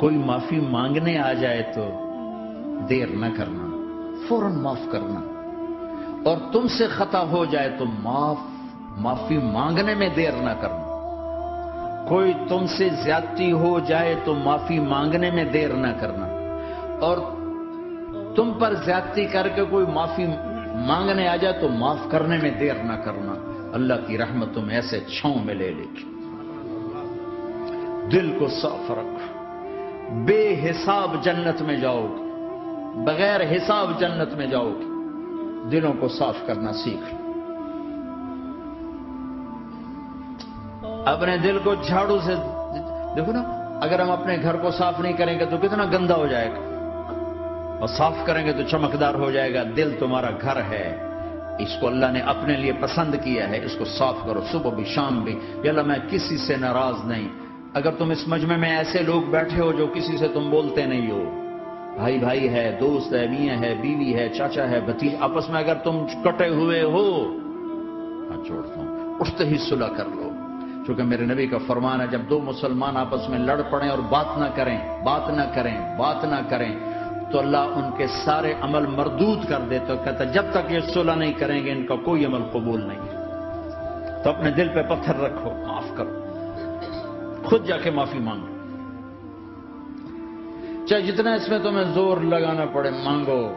کوئی معافی مانگنے آ جائے تو دیر نہ کرنا، فوراً معاف کرنا۔ اور تم سے خطا ہو جائے تو معاف، معافی مانگنے میں دیر نہ کرنا۔ کوئی تم سے زیادتی ہو جائے تو معافی مانگنے میں دیر نہ کرنا۔ اور تم پر زیادتی کر کے کوئی معافی مانگنے آ جائے تو معاف کرنے میں دیر نہ کرنا۔ اللہ کی رحمت تم ایسے چھاؤں میں لے لے دل کو صاف رکھو۔ بے حساب جنت میں جاؤ گے، بغیر حساب جنت میں جاؤ گے۔ دلوں کو صاف کرنا سیکھ لو۔ اپنے دل کو جھاڑو سے، دیکھو نا، اگر ہم اپنے گھر کو صاف نہیں کریں گے تو کتنا گندا ہو جائے گا۔ اور صاف کریں گے تو چمکدار ہو جائے گا۔ دل تمہارا گھر ہے۔ اس کو اللہ نے اپنے لیے پسند کیا ہے، اس کو صاف کرو۔ صبح بھی، شام بھی۔ اللہ، میں کسی سے ناراض نہیں۔ اگر تم اس مجمع میں ایسے لوگ بیٹھے ہو جو کسی سے تم بولتے نہیں ہو۔ بھائی بھائی ہے، دوست ہے، میاں ہے، بیوی ہے، چاچا ہے، بھتیج، آپس میں اگر تم کٹے ہوئے ہو۔ ہاں چھوڑتا ہوں اٹھتے ہی صلح کر لو۔ کیونکہ میرے نبی کا فرمان ہے، جب دو مسلمان آپس میں لڑ پڑیں اور بات نہ کریں، بات نہ کریں، بات نہ کریں، تو اللہ ان کے سارے عمل مردود کر دے تو کہتا جب تک یہ صلح نہیں کریں گے، ان کا کوئی عمل قبول نہیں ہے۔ تو اپنے دل پہ پتھر رکھو، معاف کرو۔ خود جا کے معافی مانگو۔ چاہے جتنا اس میں تمہیں زور لگانا پڑے، مانگو۔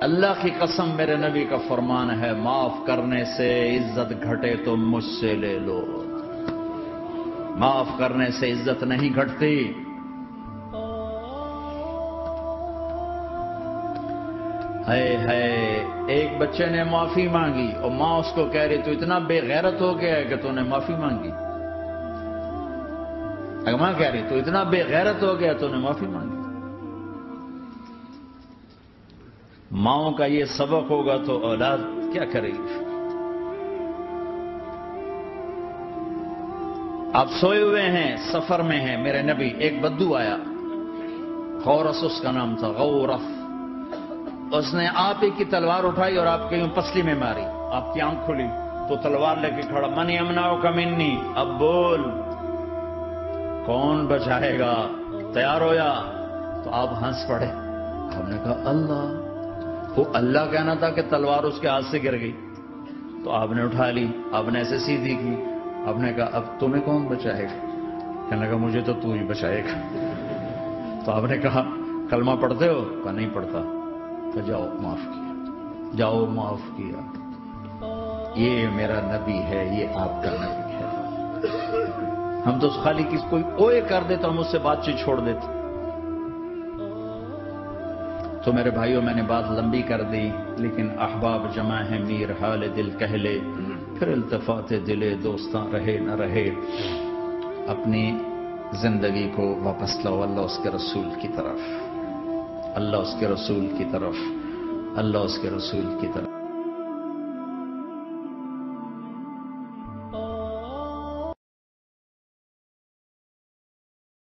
اللہ کی قسم میرے نبی کا فرمان ہے، معاف کرنے سے عزت گھٹے تو مجھ سے لے لو۔ معاف کرنے سے عزت نہیں گھٹتی۔ ہے ہے ایک بچے نے معافی مانگی اور ماں اس کو کہہ رہی، تو اتنا بے غیرت ہو گیا ہے کہ تو نے معافی مانگی۔ اگر ماں کہہ رہی تو اتنا بے غیرت ہو گیا تو نے معافی مانگی ماؤں کا یہ سبق ہوگا تو اولاد کیا کرے گی آپ سوئے ہوئے ہیں سفر میں ہیں میرے نبی ایک بدو آیا غورس اس کا نام تھا غورف اس نے آپ ہی کی تلوار اٹھائی اور آپ کے پسلی میں ماری آپ کی آنکھ کھلی تو تلوار لے کے کھڑا منی امنا کمنی اب بول کون بچائے گا؟ تیار ہویا تو آپ ہنس پڑے۔ ہم نے کہا، اللہ۔ وہ اللہ کہنا تھا کہ تلوار اس کے ہاتھ سے گر گئی۔ تو آپ نے اٹھا لی، آپ نے ایسے سیدھی کی۔ آپ نے کہا، اب تمہیں کون بچائے گا؟ کہنے لگا، مجھے تو تو ہی بچائے گا۔ تو آپ نے کہا، کلمہ پڑھتے ہو؟ کہا، نہیں پڑھتا۔ تو جاؤ، معاف کیا۔ جاؤ، معاف کیا۔ یہ میرا نبی ہے، یہ آپ کا نبی ہے۔ ہم تو خالی کس کوئی اوے کر دے تو ہم اس سے بات چیت چھوڑ دیتے۔ تو میرے بھائیوں میں نے بات لمبی کر دی، لیکن احباب جمع ہے میر حال دل کہہ لے پھر التفات دلے، دوستاں رہے نہ رہے۔ اپنی زندگی کو واپس لو اللہ اس کے رسول کی طرف۔ اللہ اس کے رسول کی طرف۔ اللہ اس کے رسول کی طرف۔